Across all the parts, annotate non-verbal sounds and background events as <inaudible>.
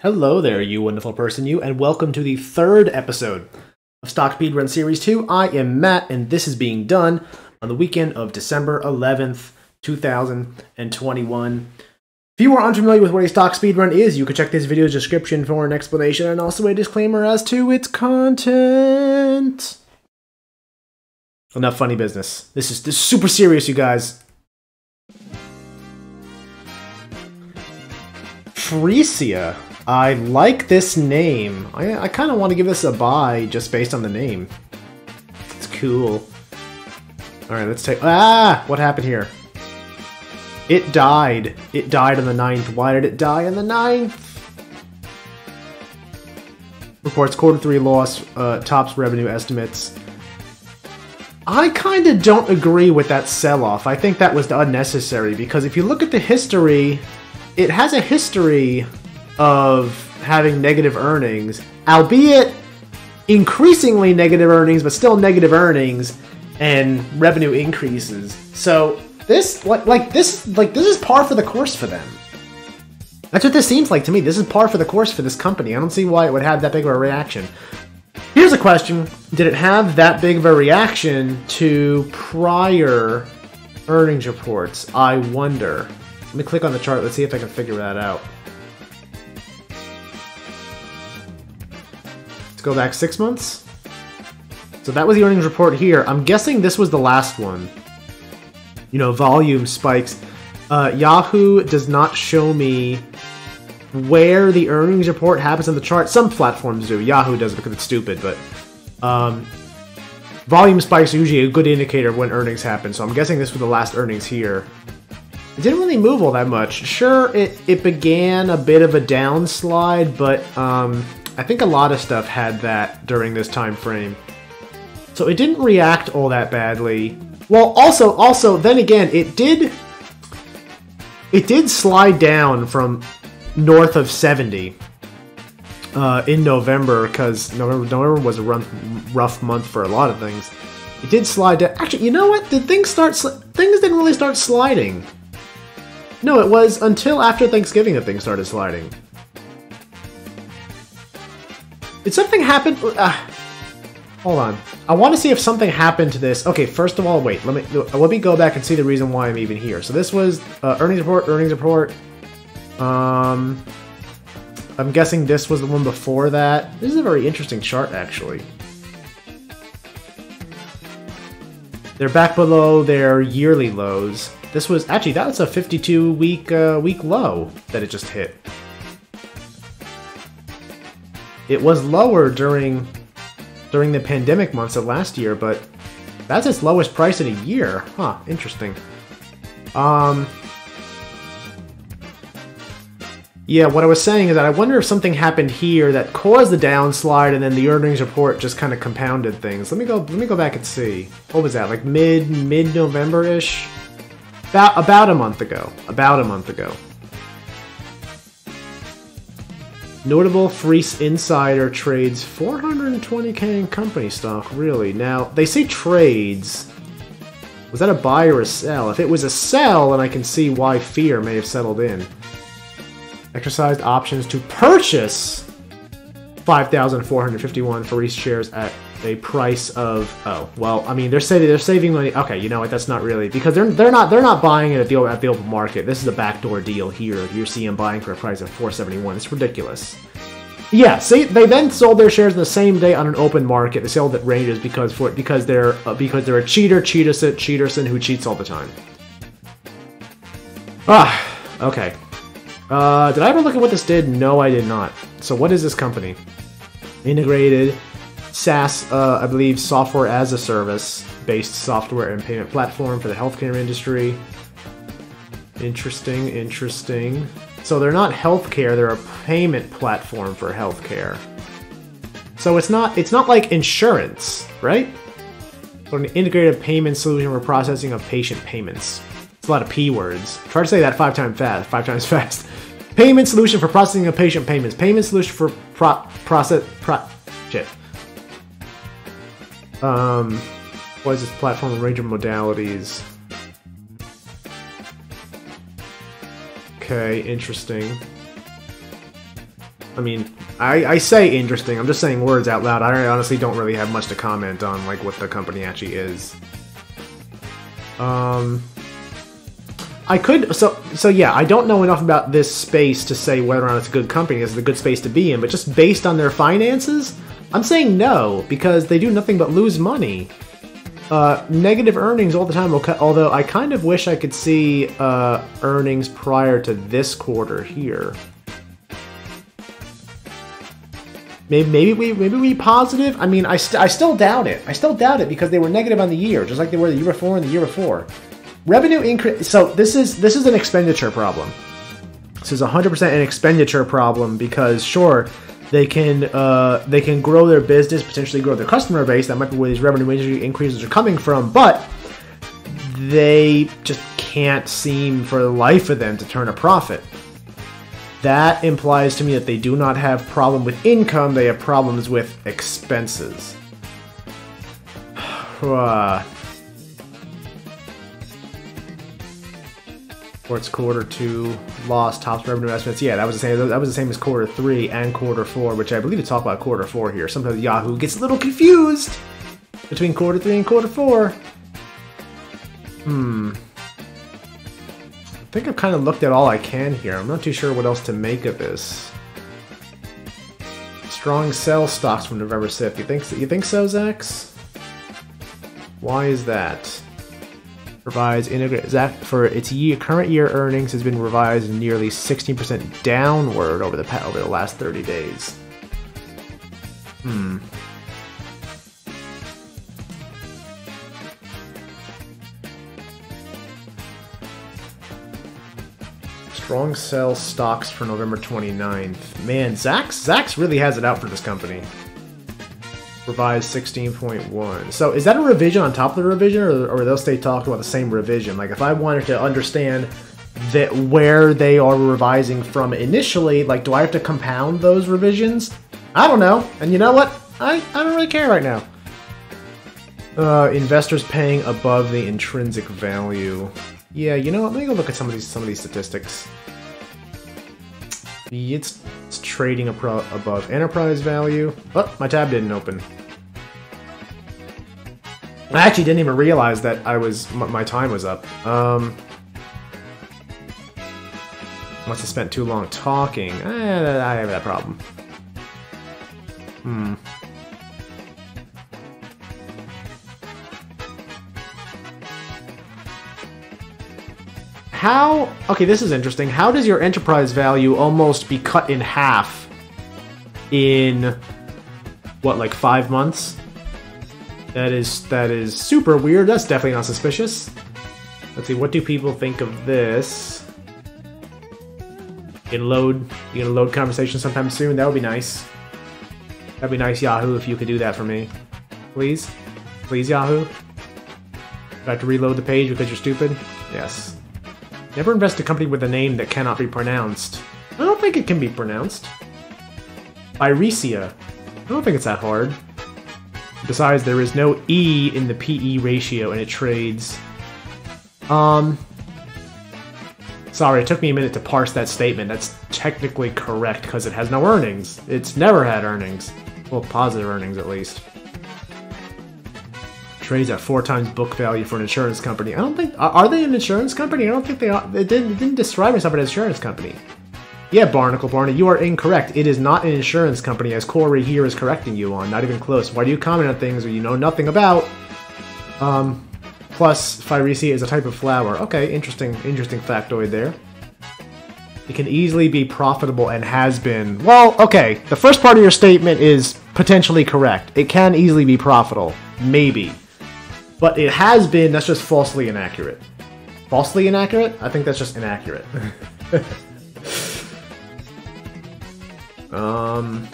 Hello there, you wonderful person, you, and welcome to the third episode of Stock Speedrun Series 2. I am Matt, and this is being done on the weekend of December 11th, 2021. If you are unfamiliar with what a stock speedrun is, you can check this video's description for an explanation and also a disclaimer as to its content. Enough funny business. This is, this is super serious, you guys. Phreesia. I like this name. I, I kind of want to give this a buy just based on the name. It's cool. Alright, let's take... Ah! What happened here? It died. It died on the 9th. Why did it die on the 9th? Reports quarter 3 loss, uh, tops revenue estimates. I kind of don't agree with that sell-off. I think that was unnecessary because if you look at the history, it has a history of having negative earnings, albeit increasingly negative earnings, but still negative earnings and revenue increases. So this like like this like this is par for the course for them. That's what this seems like to me. This is par for the course for this company. I don't see why it would have that big of a reaction. Here's a question. Did it have that big of a reaction to prior earnings reports? I wonder. Let me click on the chart. Let's see if I can figure that out. Go back six months. So that was the earnings report here. I'm guessing this was the last one. You know, volume spikes. Uh, Yahoo does not show me where the earnings report happens on the chart. Some platforms do. Yahoo does because it's stupid, but um, volume spikes are usually a good indicator of when earnings happen. So I'm guessing this was the last earnings here. It didn't really move all that much. Sure, it, it began a bit of a downslide, but um, I think a lot of stuff had that during this time frame. So it didn't react all that badly. Well, also, also, then again, it did, it did slide down from north of 70 uh, in November because November, November was a run, rough month for a lot of things. It did slide down. Actually, you know what? Did things start? Things didn't really start sliding. No, it was until after Thanksgiving that things started sliding. Did something happen? Uh, hold on. I want to see if something happened to this. Okay, first of all, wait. Let me let me go back and see the reason why I'm even here. So this was uh, earnings report. Earnings report. Um, I'm guessing this was the one before that. This is a very interesting chart, actually. They're back below their yearly lows. This was actually that's a 52 week uh, week low that it just hit. It was lower during during the pandemic months of last year, but that's its lowest price in a year. Huh, interesting. Um Yeah, what I was saying is that I wonder if something happened here that caused the downslide and then the earnings report just kind of compounded things. Let me go let me go back and see. What was that? Like mid mid November-ish? About about a month ago. About a month ago. Notable Phreesia Insider trades 420k in company stock, really. Now, they say trades. Was that a buy or a sell? If it was a sell, then I can see why fear may have settled in. Exercised options to purchase 5,451 for each shares at a price of oh well I mean they're saving they're saving money. Okay you know what? That's not really because they're they're not they're not buying it at the at the open market. This is a backdoor deal here. You're seeing buying for a price of 471 it's ridiculous. Yeah see they then sold their shares the same day on an open market. They sold at ranges because for because they're uh, because they're a cheater Cheaterson Cheaterson who cheats all the time. Ah okay uh, did I ever look at what this did? No, I did not. So what is this company? Integrated SaaS, uh, I believe, software as a service based software and payment platform for the healthcare industry. Interesting, interesting. So they're not healthcare; they're a payment platform for healthcare. So it's not it's not like insurance, right? But an integrated payment solution for processing of patient payments. It's a lot of p words. Try to say that five times fast. Five times <laughs> fast. Payment solution for processing of patient payments. Payment solution for pro process pro shit. Um, what is this platform? Range of modalities. Okay, interesting. I mean, I, I say interesting. I'm just saying words out loud. I honestly don't really have much to comment on, like what the company actually is. Um, I could so so yeah. I don't know enough about this space to say whether or not it's a good company. It's a good space to be in, but just based on their finances, I'm saying no because they do nothing but lose money. Uh, negative earnings all the time. Although I kind of wish I could see uh, earnings prior to this quarter here. Maybe, maybe we maybe we positive. I mean, I, st I still doubt it. I still doubt it because they were negative on the year, just like they were the year before and the year before. Revenue increase. So this is this is an expenditure problem. This is 100% an expenditure problem because sure they can uh, they can grow their business, potentially grow their customer base. That might be where these revenue increases are coming from, but they just can't seem for the life of them to turn a profit. That implies to me that they do not have problem with income, they have problems with expenses. <sighs> Sports quarter two lost tops revenue estimates. Yeah, that was the same. That was the same as quarter three and quarter four, which I believe to talk about quarter four here. Sometimes Yahoo gets a little confused between quarter three and quarter four. Hmm. I think I've kind of looked at all I can here. I'm not too sure what else to make of this. Strong sell stocks from November 5th. You think you think so, Zacks? Why is that? Revised integrated for its year, current year earnings has been revised nearly 16% downward over the over the last 30 days. Hmm. Strong sell stocks for November 29th. Man, Zacks Zacks really has it out for this company revised 16.1. So is that a revision on top of the revision, or, or they'll stay talking about the same revision? Like if I wanted to understand that where they are revising from initially, like do I have to compound those revisions? I don't know. And you know what? I, I don't really care right now. Uh, investors paying above the intrinsic value. Yeah, you know what? Let me go look at some of these some of these statistics. It's, it's trading above enterprise value. Oh, my tab didn't open. I actually didn't even realize that I was my time was up. Um, must have spent too long talking. Eh, I have that problem. Hmm. How... Okay, this is interesting. How does your enterprise value almost be cut in half in, what, like five months? That is that is super weird. That's definitely not suspicious. Let's see, what do people think of this? You can load you can load conversation sometime soon. That would be nice. That'd be nice, Yahoo, if you could do that for me. Please? Please, Yahoo? Do I have to reload the page because you're stupid? Yes. Never invest a company with a name that cannot be pronounced. I don't think it can be pronounced. Iresia. I don't think it's that hard. Besides, there is no E in the PE ratio, and it trades. Um. Sorry, it took me a minute to parse that statement. That's technically correct because it has no earnings. It's never had earnings. Well, positive earnings at least. Trades at four times book value for an insurance company. I don't think. Are they an insurance company? I don't think they are. It didn't, it didn't describe itself as an insurance company. Yeah, Barnacle Barney, you are incorrect. It is not an insurance company, as Corey here is correcting you on. Not even close. Why do you comment on things that you know nothing about? Um, plus, Phreesia is a type of flower. Okay, interesting, interesting factoid there. It can easily be profitable and has been. Well, okay, the first part of your statement is potentially correct. It can easily be profitable. Maybe. But it has been, that's just falsely inaccurate. Falsely inaccurate? I think that's just inaccurate. <laughs> Um,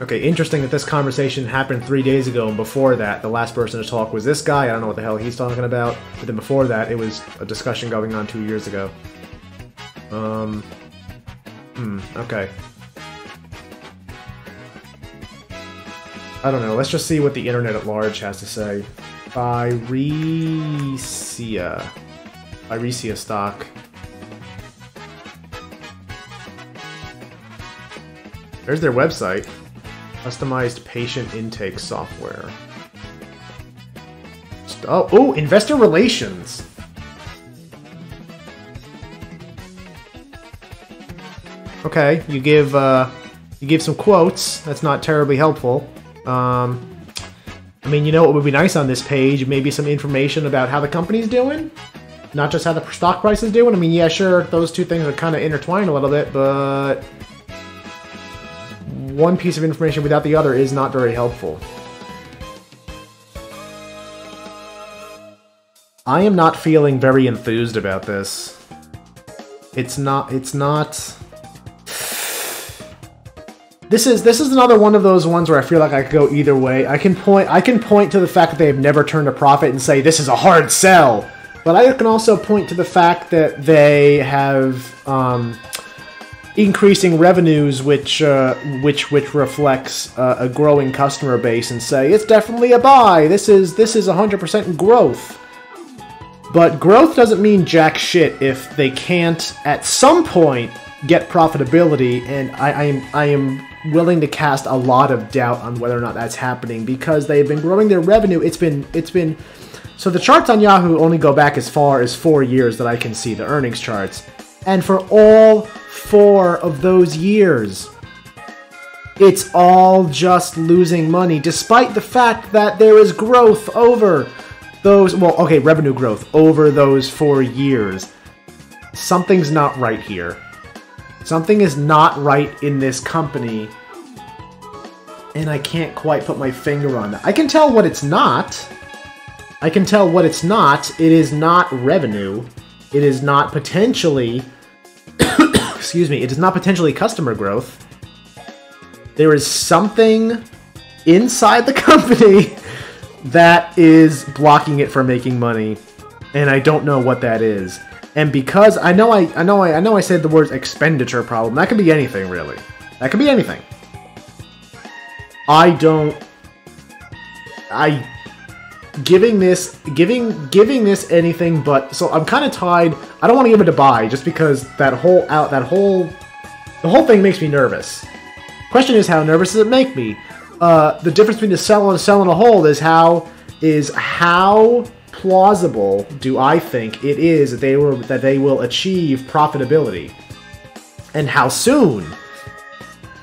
okay, interesting that this conversation happened three days ago, and before that, the last person to talk was this guy. I don't know what the hell he's talking about. But then before that, it was a discussion going on two years ago. Um, hmm, okay. I don't know. Let's just see what the internet at large has to say. Phreesia. Phreesia stock. There's their website. Customized patient intake software. Oh, oh, investor relations. Okay, you give uh, you give some quotes. That's not terribly helpful. Um, I mean, you know what would be nice on this page? Maybe some information about how the company's doing, not just how the stock price is doing. I mean, yeah, sure, those two things are kind of intertwined a little bit, but one piece of information without the other is not very helpful. I am not feeling very enthused about this. It's not, it's not... This is this is another one of those ones where I feel like I could go either way. I can point I can point to the fact that they've never turned a profit and say this is a hard sell. But I can also point to the fact that they have um, increasing revenues, which uh, which which reflects uh, a growing customer base, and say it's definitely a buy. This is this is 100% growth. But growth doesn't mean jack shit if they can't at some point get profitability, and I, I am I am willing to cast a lot of doubt on whether or not that's happening because they've been growing their revenue. It's been it's been so the charts on Yahoo only go back as far as four years that I can see the earnings charts, and for all four of those years, it's all just losing money, despite the fact that there is growth over those. Well, okay, revenue growth over those four years. Something's not right here. Something is not right in this company, and I can't quite put my finger on that. I can tell what it's not. I can tell what it's not. It is not revenue. It is not potentially. <coughs> excuse me. It is not potentially customer growth. There is something inside the <laughs> company that is blocking it from making money, and I don't know what that is. And because I know I I know I, I know I said the words expenditure problem. That could be anything really. That could be anything. I don't I giving this giving giving this anything but so I'm kind of tied. I don't want to give it a buy just because that whole out that whole the whole thing makes me nervous. Question is how nervous does it make me? Uh, the difference between a sell and sell and a hold is how is how plausible do I think it is that they were that they will achieve profitability, and how soon?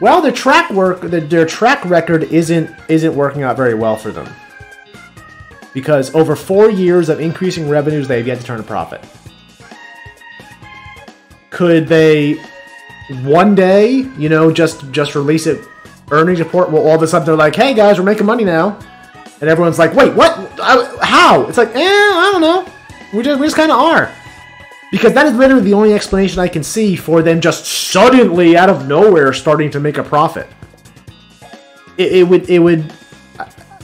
Well, their track work, their track record isn't isn't working out very well for them. Because over four years of increasing revenues, they have yet to turn a profit. Could they one day, you know, just just release it earnings report? Well, all of a sudden they're like, "Hey guys, we're making money now." And everyone's like, "Wait, what? How?" It's like, eh, I don't know. We just we just kind of are, because that is literally the only explanation I can see for them just suddenly out of nowhere starting to make a profit. It, it would it would.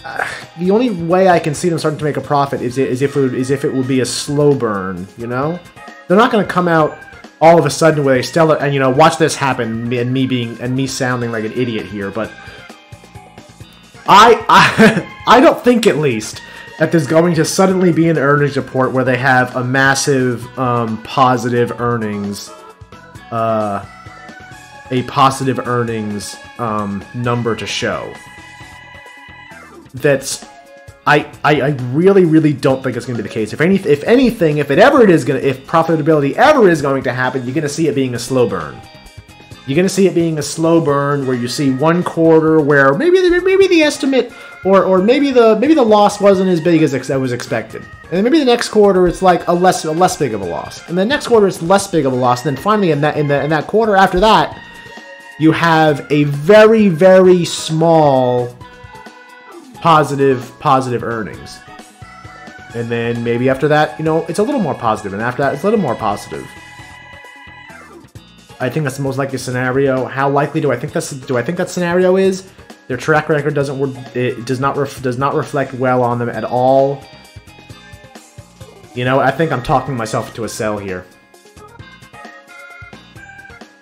Uh, the only way I can see them starting to make a profit is, is if it would, is if it would be a slow burn. You know, they're not going to come out all of a sudden with a stellar and you know watch this happen and me being and me sounding like an idiot here, but I, I, <laughs> I don't think at least that there's going to suddenly be an earnings report where they have a massive um, positive earnings, uh, a positive earnings um, number to show. That's, I, I, I really, really don't think it's going to be the case. If any, if anything, if it ever it is going if profitability ever is going to happen, you're going to see it being a slow burn. You're going to see it being a slow burn where you see one quarter where maybe maybe the estimate or or maybe the maybe the loss wasn't as big as ex- was expected. And maybe the next quarter it's like a less a less big of a loss. And the next quarter it's less big of a loss. And then finally in that in the in that quarter after that you have a very very small positive positive earnings. And then maybe after that, you know, it's a little more positive and after that it's a little more positive. I think that's the most likely scenario. How likely do I think that's do I think that scenario is? Their track record doesn't it does not does not reflect well on them at all. You know, I think I'm talking myself into a cell here.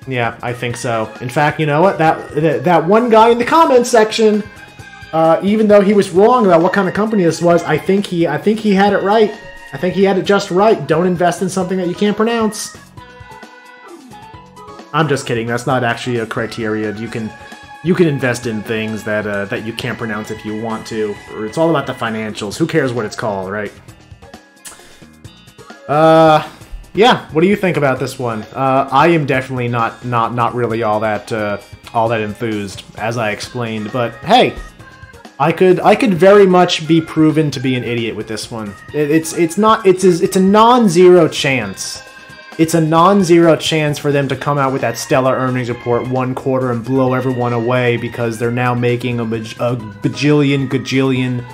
Yeah, I think so. In fact, you know what? That that, that one guy in the comments section, uh, even though he was wrong about what kind of company this was, I think he I think he had it right. I think he had it just right. Don't invest in something that you can't pronounce. I'm just kidding. That's not actually a criteria. You can you can invest in things that uh, that you can't pronounce if you want to. It's all about the financials. Who cares what it's called, right? Uh, yeah. What do you think about this one? Uh, I am definitely not not not really all that uh, all that enthused, as I explained. But hey, I could I could very much be proven to be an idiot with this one. It, it's it's not it's it's a non-zero chance. It's a non-zero chance for them to come out with that stellar earnings report one quarter and blow everyone away because they're now making a, baj- a bajillion, gajillion,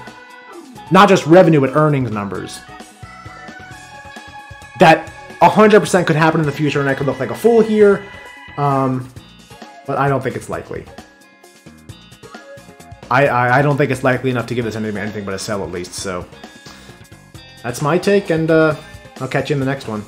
not just revenue but earnings numbers. That 100% could happen in the future and I could look like a fool here, um, but I don't think it's likely. I, I, I don't think it's likely enough to give this anything, anything but a sell at least, so... That's my take, and uh, I'll catch you in the next one.